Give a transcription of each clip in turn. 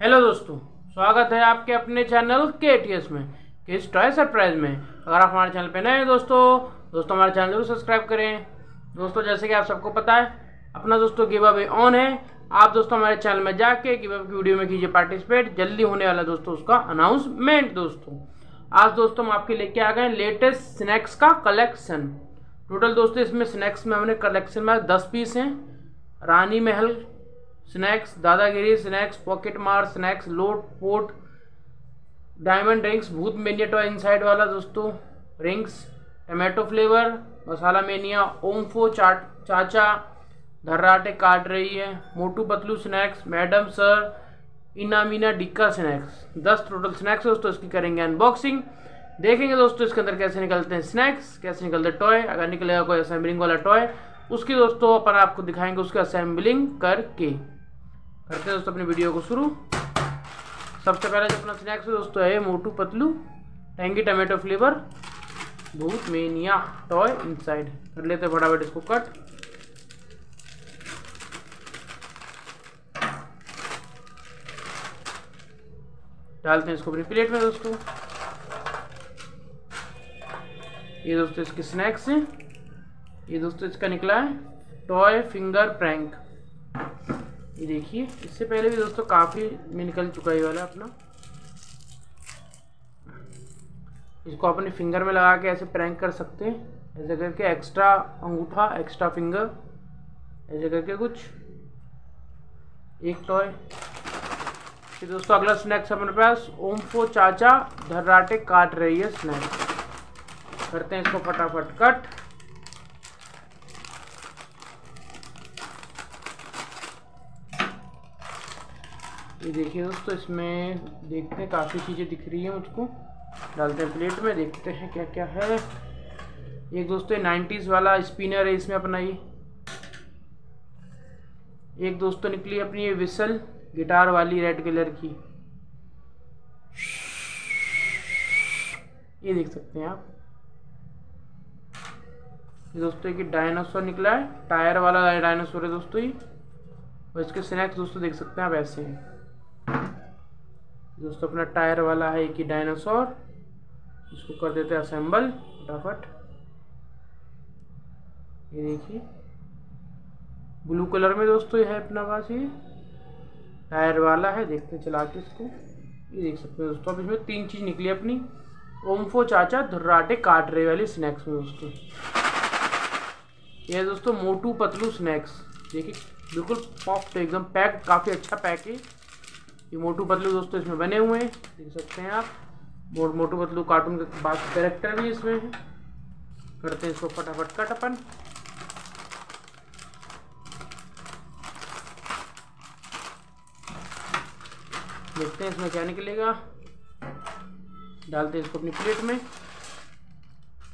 Hello दोस्तों, स्वागत है आपके अपने चैनल के टी एस में किस टॉय सरप्राइज़ में। अगर आप हमारे चैनल पे नए हैं दोस्तों दोस्तों हमारे चैनल ज़रूर सब्सक्राइब करें। दोस्तों, जैसे कि आप सबको पता है, अपना दोस्तों गिव अवे ऑन है। आप दोस्तों हमारे चैनल में जाके गिव अवे की वीडियो में कीजिए पार्टिसिपेट जल्दी होने वाला दोस्तों उसका अनाउंसमेंट दोस्तों। आज दोस्तों हम आपके लेके आ गए लेटेस्ट स्नैक्स का कलेक्शन टोटल दोस्तों इसमें स्नैक्स में हमने कलेक्शन में दस पीस हैं। Rani Mahal snacks Dadagiri snacks pocket मार स्नैक्स लोट पोट डायमंड रिंग्स भूत मेनिया टॉय इनसाइड वाला दोस्तों rings tomato flavour masala mania ओमफो चाट चाचा धर्राटे काट रही है, Motu Patlu snacks madam sir इनामीना डिक्का snacks दस टोटल स्नैक्स दोस्तों, इसकी करेंगे अनबॉक्सिंग देखेंगे दोस्तों, इसके अंदर कैसे निकलते हैं स्नैक्स कैसे निकलते हैं टॉय अगर निकलेगा कोई असेंबलिंग वाला टॉय उसकी दोस्तों अपन आपको दिखाएँगे उसका असेंबलिंग करके। करते हैं दोस्तों अपनी वीडियो को शुरू। सबसे पहले जो अपना स्नैक्स दोस्तों है, Motu Patlu, tangy tomato flavour भूत मेनिया टॉय इनसाइड कर लेते हैं फटाफट इसको कट डालते हैं इसको अपनी प्लेट में दोस्तों। ये दोस्तों इसके स्नैक्स हैं। ये दोस्तों इसका निकला है, टॉय फिंगर प्रैंक। ये देखिए, इससे पहले भी दोस्तों काफ़ी में निकल चुका है वाला अपना। इसको अपने फिंगर में लगा के ऐसे प्रैंक कर सकते हैं। ऐसे करके एक्स्ट्रा अंगूठा एक्स्ट्रा फिंगर ऐसे करके कुछ। एक टॉय फिर दोस्तों अगला स्नैक्स अपने पास। ओमफो चाचा, धर्राटे काट रही है स्नैक्स करते हैं इसको फटाफट कट ये देखिए दोस्तों, इसमें देखते हैं, काफ़ी चीज़ें दिख रही हैं मुझको। डालते हैं प्लेट में, देखते हैं क्या क्या है। एक दोस्तों नाइन्टीज़ वाला स्पिनर है इसमें अपना ये। एक दोस्तों निकली अपनी ये विसल गिटार वाली रेड कलर की। ये देख सकते हैं आप। ये दोस्तों, एक डायनासोर निकला है। टायर वाला डायनासोर है दोस्तों ये। और इसके स्नैक्स दोस्तों देख सकते हैं आप, ऐसे हैं। दोस्तों, अपना टायर वाला है ही डायनासोर, इसको कर देते हैं असेंबल फटाफट। ये देखिए। ब्लू कलर में दोस्तों, ये है अपना पास ये टायर वाला है, देखते चला के इसको। ये देख सकते हैं दोस्तों, अब इसमें तीन चीज़ निकली अपनी। ओमफो चाचा, धुर्राटे काट रहे वाली स्नैक्स में दोस्तों। ये दोस्तों, मोटू पतलू स्नैक्स देखिए, बिल्कुल सॉफ्ट एकदम पैक काफ़ी अच्छा पैक है। ये मोटू पतलू दोस्तों इसमें बने हुए हैं। देख सकते हैं आप। मोट मोटू पतलू कार्टून के बाद कैरेक्टर भी इसमें है। करते हैं इसको फटाफट कट अपन। देखते हैं इसमें क्या निकलेगा। डालते हैं इसको अपनी प्लेट में।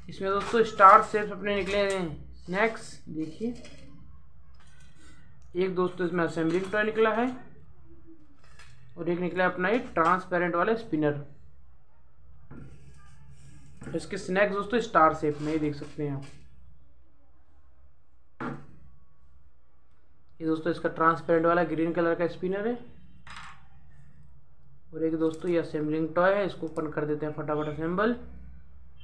इसमें दोस्तों स्टार सेप अपने निकले हैं। स्नैक्स देखिए। एक दोस्तों इसमें असेंबलिंग टॉय निकला है। और एक निकला अपना ये ट्रांसपेरेंट वाला स्पिनर इसके स्नैक्स दोस्तों स्टार शेप में ही देख सकते हैं आप। ये दोस्तों, इसका ट्रांसपेरेंट वाला ग्रीन कलर का स्पिनर है। और एक दोस्तों, ये असेंबलिंग टॉय है, इसको ओपन कर देते हैं फटाफट असेंबल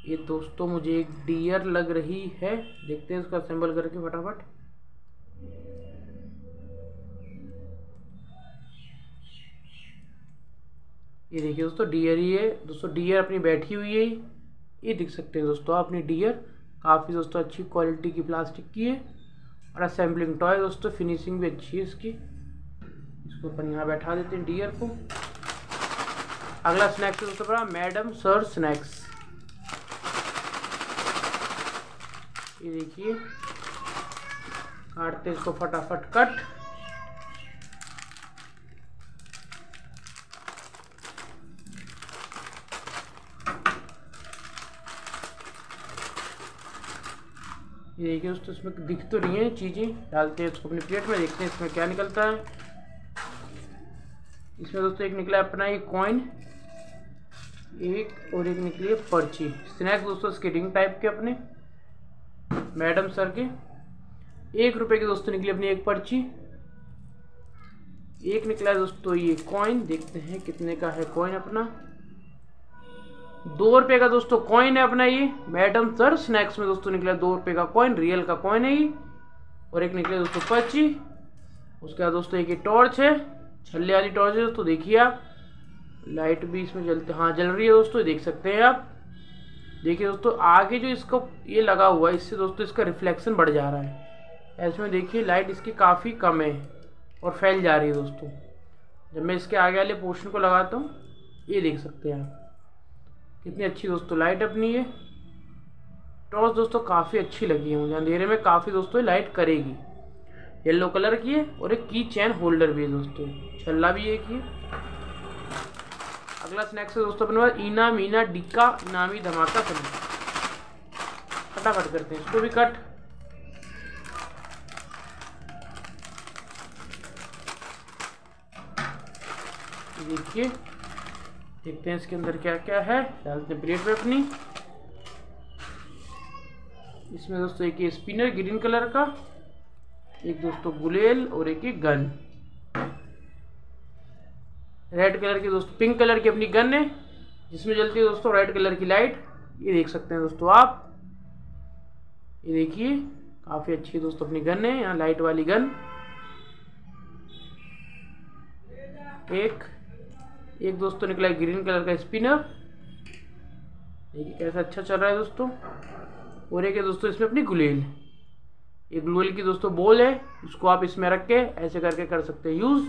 ये दोस्तों, मुझे एक डियर लग रही है। देखते हैं इसको असेंबल करके फटाफट। ये देखिए दोस्तों डियर ही है। दोस्तों डियर अपनी बैठी हुई है ये देख सकते हैं दोस्तों अपनी डियर काफ़ी दोस्तों अच्छी क्वालिटी की प्लास्टिक की है। और असेंबलिंग टॉय दोस्तों फिनिशिंग भी अच्छी है इसकी। इसको अपन यहाँ बैठा देते हैं डियर को। अगला स्नैक्स दोस्तों पड़ा मैडम सर स्नैक्स ये देखिए, काटते इसको फटाफट कट देखिए दोस्तों इसमें दिख तो रही है चीज़ें। डालते हैं इसको अपनी प्लेट में, देखते हैं इसमें क्या निकलता है। इसमें दोस्तों एक निकला अपना ये कॉइन एक और एक निकली है पर्ची। स्नैक्स दोस्तों स्केटिंग टाइप के अपने। मैडम सर के। एक रुपए की दोस्तों निकली अपनी एक पर्ची। एक निकला है दोस्तों ये कॉइन देखते हैं कितने का है कॉइन अपना। दो रुपये का दोस्तों कॉइन है अपना ये। मैडम सर स्नैक्स में दोस्तों निकला दो रुपये का कॉइन रियल का कॉइन है ये। और एक निकले दोस्तों पच्ची उसके बाद दोस्तों एक ये टॉर्च है। छल्ले वाली टॉर्च है दोस्तों, देखिए आप। लाइट भी इसमें जलते हाँ जल रही है दोस्तों, देख सकते हैं आप। देखिए दोस्तों, आगे जो इसका ये लगा हुआ है, इससे दोस्तों इसका रिफ्लेक्शन बढ़ जा रहा है। ऐसे में देखिए लाइट इसकी काफ़ी कम है और फैल जा रही है दोस्तों। जब मैं इसके आगे वाले पोर्शन को लगाता हूँ, ये देख सकते हैं आप। कितनी अच्छी दोस्तों लाइट अपनी है। टॉर्च दोस्तों, काफ़ी अच्छी लगी है मुझे। अंधेरे में काफ़ी दोस्तों लाइट करेगी। येलो कलर की है और एक की चैन होल्डर भी है दोस्तों। छल्ला भी एक ही अगला स्नैक्स है दोस्तों, अपने पास ईना मीना डिक्का, इनामी धमाका सभी फटाफट करते हैं, इसको भी कट देखिए। देखते हैं इसके अंदर क्या क्या है डालते हैं प्लेट पे अपनी। इसमें दोस्तों एक ये स्पिनर ग्रीन कलर का, एक दोस्तों गुलेल और एक ही गन। रेड कलर की दोस्तों, पिंक कलर की अपनी गन है, जिसमें जलती है दोस्तों रेड कलर की लाइट। ये देख सकते हैं दोस्तों आप। ये देखिए, काफ़ी अच्छी दोस्तों अपनी गन है, यहाँ लाइट वाली गन। एक एक दोस्तों निकला है ग्रीन कलर का स्पिनर। देखिए कैसा अच्छा चल रहा है दोस्तों। और एक है दोस्तों इसमें अपनी गुलेल। ये गुलेल की दोस्तों बॉल है इसको आप इसमें रख के ऐसे करके कर सकते हैं यूज़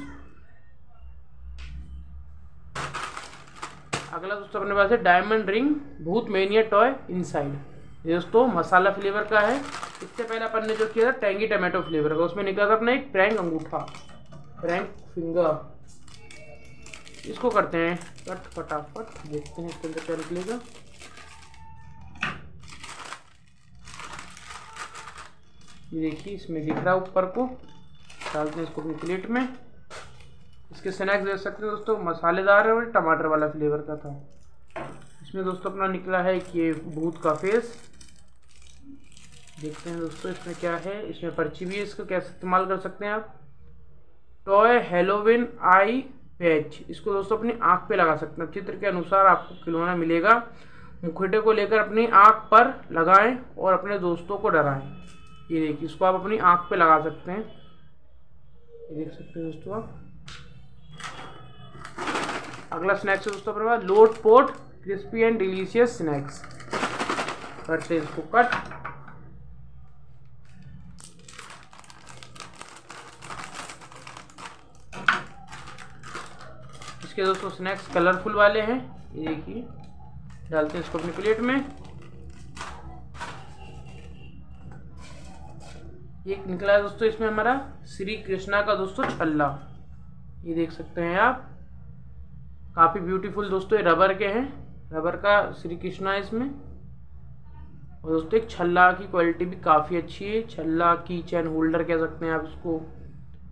अगला दोस्तों अपने पास है diamond ring Bhoot mania toy inside ये दोस्तों मसाला फ्लेवर का है। इससे पहले अपन ने जो किया था टेंगी टमाटो फ्लेवर का, उसमें निकला था अपना एक प्रैंक अंगूठा। प्रैंक फिंगर इसको करते हैं। कट, फटाफट। देखते हैं इसके अंदर क्या निकलेगा। देखिए, इसमें दिख रहा है ऊपर को। डालते हैं इसको अपनी प्लेट में। इसके स्नैक्स देख सकते हैं दोस्तों, मसालेदार है और टमाटर वाला फ्लेवर का था। इसमें दोस्तों अपना निकला है कि ये भूत का फेस। देखते हैं दोस्तों, इसमें क्या है। इसमें पर्ची भी है, इसको कैसे इस्तेमाल कर सकते हैं आप। टॉय हेलोविन आई पैच इसको दोस्तों अपनी आँख पे लगा सकते हैं। चित्र के अनुसार आपको खिलौना मिलेगा। मुखटे को लेकर अपनी आँख पर लगाएँ और अपने दोस्तों को डराएँ। ये देखिए, इसको आप अपनी आँख पे लगा सकते हैं। ये देख सकते हैं दोस्तों आप। अगला स्नैक्स है दोस्तों Lot Pot crispy and delicious snacks करते हैं इसको कट इसके दोस्तों स्नैक्स कलरफुल वाले हैं। ये देखिए डालते हैं इसको अपनी प्लेट में। एक निकला है दोस्तों इसमें हमारा श्री कृष्णा का दोस्तों छल्ला। ये देख सकते हैं आप। काफ़ी ब्यूटीफुल दोस्तों ये रबर के हैं। रबर का श्री कृष्णा है इसमें। और दोस्तों एक छल्ला की क्वालिटी भी काफ़ी अच्छी है। छल्ला की चैन होल्डर कह सकते हैं आप इसको।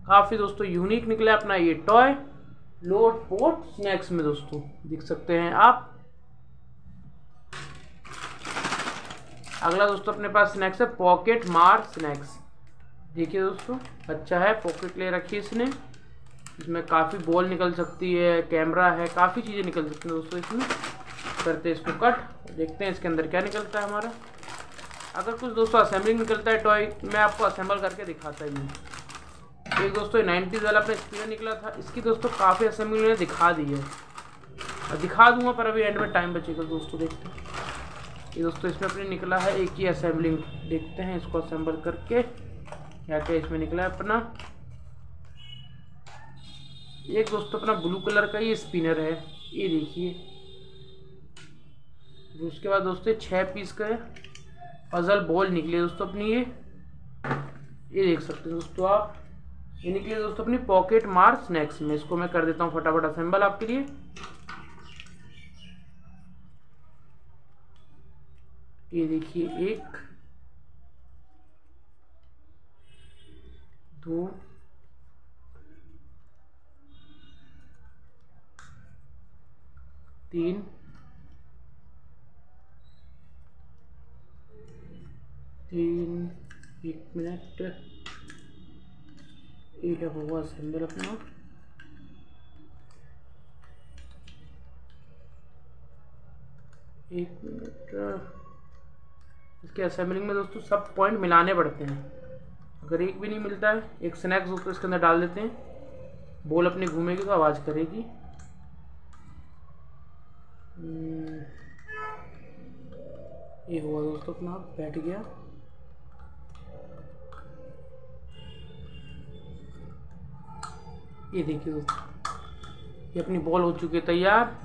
काफ़ी दोस्तों यूनिक निकला अपना ये टॉय लोड पोर्ट स्नैक्स में दोस्तों, देख सकते हैं आप। अगला दोस्तों अपने पास स्नैक्स है पॉकेट मार स्नैक्स देखिए दोस्तों अच्छा है पॉकेट ले रखी इसने। इसमें काफ़ी बॉल निकल सकती है कैमरा है, काफ़ी चीज़ें निकल सकती हैं दोस्तों इसमें। करते हैं इसको कट देखते हैं इसके अंदर क्या निकलता है हमारा। अगर कुछ दोस्तों असेंबलिंग निकलता है टॉय मैं आपको असेंबल करके दिखाता ही। एक दोस्तों नाइन्टीज वाला अपना स्पीकर निकला था। इसकी दोस्तों काफ़ी असेंबली मैंने दिखा दी है। और दिखा दूँगा, पर अभी एंड में टाइम बचेगा दोस्तों, देखते हैं। ये दोस्तों इसमें अपने निकला है एक ही असेंबलिंग देखते हैं इसको असेंबल करके क्या क्या इसमें निकला है अपना। एक दोस्तों अपना ब्लू कलर का ये स्पिनर है। ये देखिए। उसके बाद दोस्तों छः पीस का पजल बॉल निकले दोस्तों अपनी ये। ये देख सकते हैं दोस्तों आप। ये निकले दोस्तों अपनी पॉकेट मार स्नैक्स में। इसको मैं कर देता हूँ फटाफट असेंबल आपके लिए। ये देखिए एक, दो, तीन तीन, एक minute. you'd have a was symbol of एक मिनट uh, इसके असेंबलिंग में दोस्तों सब पॉइंट मिलाने पड़ते हैं। अगर एक भी नहीं मिलता है, एक स्नैक्स होकर इसके अंदर डाल देते हैं। बोल अपने घूमेगी तो आवाज़ करेगी। हम्म, ये हुआ दोस्तों अपना, बैठ गया। ये देखिए दोस्तों, ये अपनी बॉल हो चुकी है तैयार।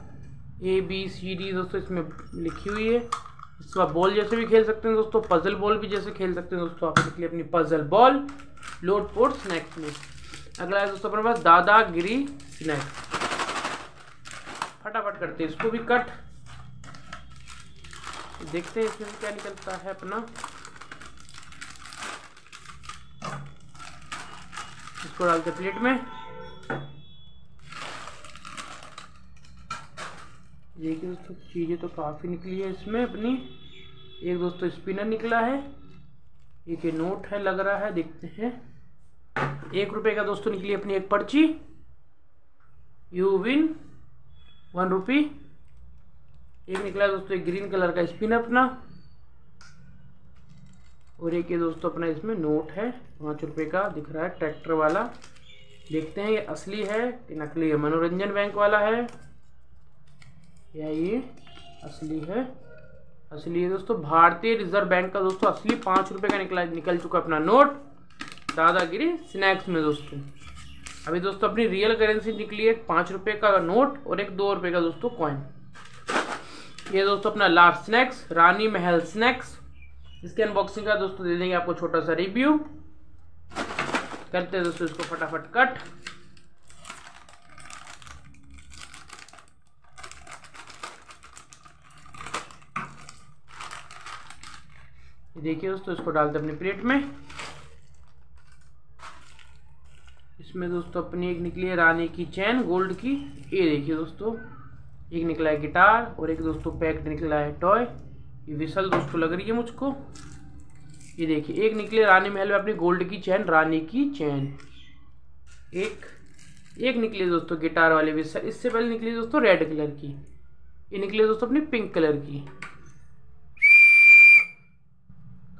ए बी सी डी दोस्तों इसमें लिखी हुई है। इसको आप बॉल जैसे भी खेल सकते हैं दोस्तों पजल बॉल भी जैसे खेल सकते हैं दोस्तों। आप निकली अपनी puzzle ball load port snacks में अगला है दोस्तों अपने पास दादागिरी स्नैक्स फटाफट करते हैं, इसको भी कट देखते हैं इसमें क्या निकलता है अपना। इसको डालते प्लेट में। देखिए दोस्तों, चीज़ें तो काफ़ी निकली है इसमें अपनी। एक दोस्तों, स्पिनर निकला है। एक ये नोट है, लग रहा है, देखते हैं। एक रुपये का दोस्तों निकली अपनी एक पर्ची। You win, one rupee. एक निकला दोस्तों, एक ग्रीन कलर का स्पिन अपना। और एक ये दोस्तों अपना इसमें नोट है, पाँच रुपये का दिख रहा है, ट्रैक्टर वाला। देखते हैं, ये असली है कि नकली है। मनोरंजन बैंक वाला है। या ये? असली है। असली है दोस्तों, भारतीय रिज़र्व बैंक का दोस्तों, असली पाँच रुपये का निकला निकल चुका अपना नोट। दादागिरी स्नैक्स में दोस्तों। अभी दोस्तों, अपनी रियल करेंसी निकली है, पाँच रुपये का नोट और एक दो रुपये का दोस्तों कॉइन ये दोस्तों, अपना लास्ट स्नैक्स, रानी महल स्नैक्स। इसके अनबॉक्सिंग का दोस्तों दे देंगे आपको छोटा सा रिव्यू करते हैं दोस्तों इसको फटाफट कट देखिए दोस्तों, इसको डालते अपनी प्लेट में। इसमें दोस्तों अपनी एक निकली है रानी की चैन, गोल्ड की। ये देखिए दोस्तों, एक निकला है गिटार और एक दोस्तों पैक्ड निकला है टॉय। ये विसल दोस्तों लग रही है मुझको। ये देखिए, एक निकली रानी महल में अपनी गोल्ड की चैन, रानी की चैन। एक एक निकली दोस्तों गिटार वाले विसल। इससे पहले निकली दोस्तों रेड कलर की। ये निकली दोस्तों अपनी पिंक कलर की।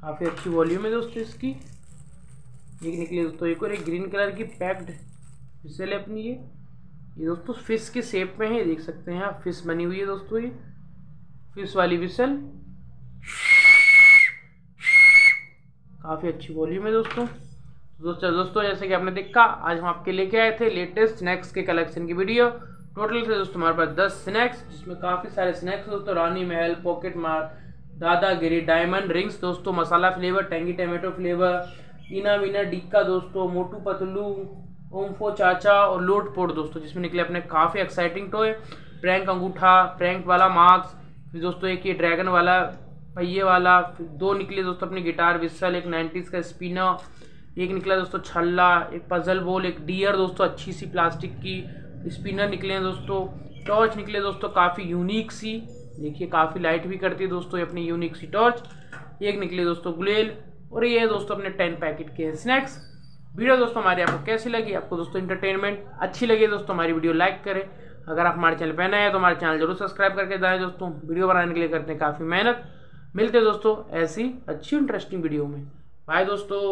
काफ़ी अच्छी वॉल्यूम है दोस्तों इसकी। एक निकली दोस्तों, एक और एक ग्रीन कलर की पैक्ड विसल है अपनी ये। ये दोस्तों फ़िश के शेप में है, देख सकते हैं आप फ़िश बनी हुई है दोस्तों ये। फ़िश वाली विसल काफ़ी अच्छी वॉल्यूम है दोस्तों। दोस्तों दोस्तों, जैसे कि आपने देखा, आज हम आपके लेके आए थे लेटेस्ट स्नैक्स के कलेक्शन की वीडियो टोटल थे दोस्तों, हमारे पास दस स्नैक्स जिसमें काफ़ी सारे स्नैक्स दोस्तों। रानी महल पॉकेट मार दादागिरी डायमंड रिंग्स दोस्तों, masala flavour tangy tomato flavour इना विना डिक्का दोस्तों, मोटू पतलू, ओमफो चाचा और लोट पोट, दोस्तों, जिसमें निकले अपने काफ़ी एक्साइटिंग टॉय प्रैंक अंगूठा प्रैंक वाला मार्क्स फिर दोस्तों, एक ये ड्रैगन वाला, पहिए वाला दो निकले, दोस्तों, अपनी गिटार विस्सल एक नाइन्टीज़ का स्पिनर एक निकला, दोस्तों, छल्ला, एक पजल बॉल एक डियर दोस्तों, अच्छी सी प्लास्टिक की स्पिनर निकले हैं, दोस्तों टॉर्च निकले, दोस्तों, काफ़ी यूनिक सी देखिए, काफ़ी लाइट भी करती है दोस्तों ये अपनी यूनिक सी टॉर्च एक निकले दोस्तों गुलेल, और ये है दोस्तों अपने टेन पैकेट के स्नैक्स वीडियो दोस्तों हमारी आपको कैसी लगी? आपको दोस्तों इंटरटेनमेंट अच्छी लगी दोस्तों, हमारी वीडियो लाइक करें। अगर आप हमारे चैनल पर नए हैं तो हमारे चैनल ज़रूर सब्सक्राइब करके जाएँ दोस्तों। वीडियो बनाने के लिए करते हैं काफ़ी मेहनत। मिलते दोस्तों ऐसी अच्छी इंटरेस्टिंग वीडियो में। बाय दोस्तों।